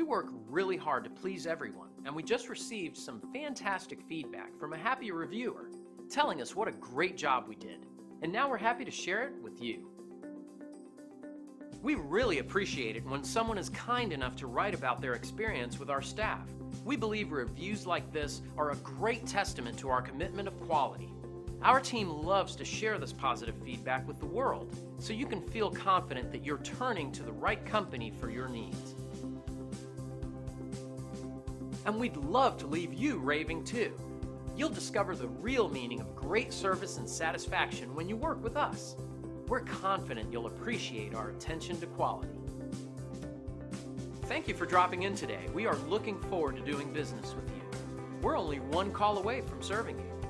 We work really hard to please everyone, and we just received some fantastic feedback from a happy reviewer telling us what a great job we did. And now we're happy to share it with you. We really appreciate it when someone is kind enough to write about their experience with our staff. We believe reviews like this are a great testament to our commitment of quality. Our team loves to share this positive feedback with the world so you can feel confident that you're turning to the right company for your needs. And we'd love to leave you raving too. You'll discover the real meaning of great service and satisfaction when you work with us. We're confident you'll appreciate our attention to quality. Thank you for dropping in today. We are looking forward to doing business with you. We're only one call away from serving you.